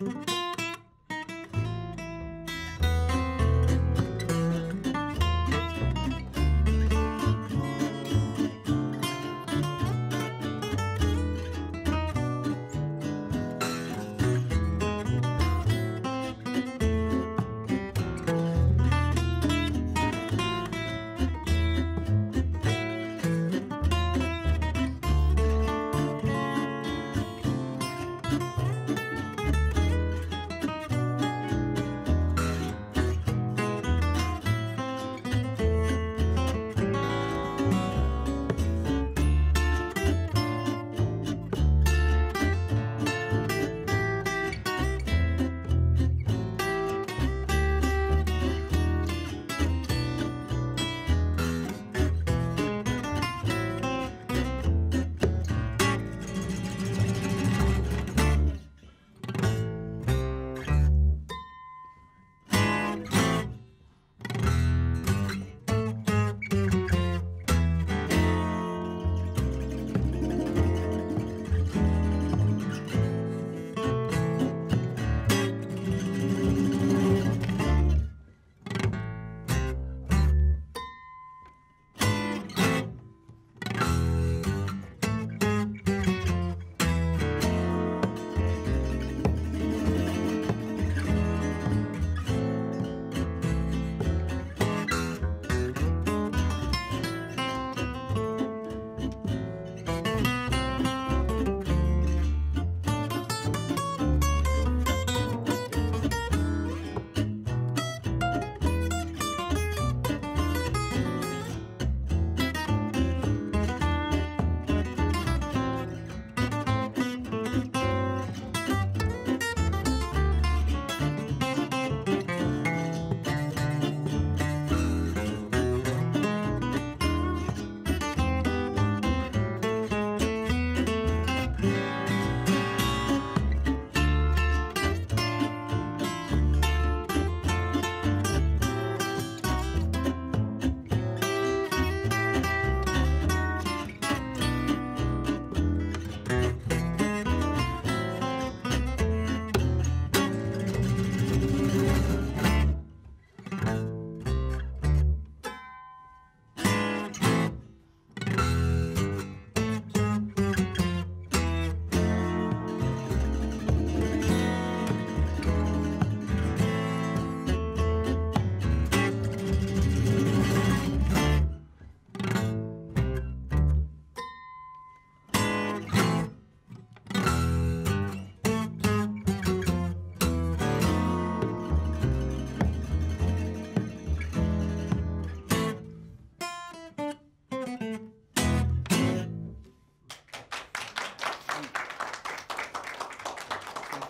Swing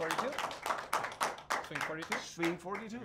42. Swing 42? Swing 42.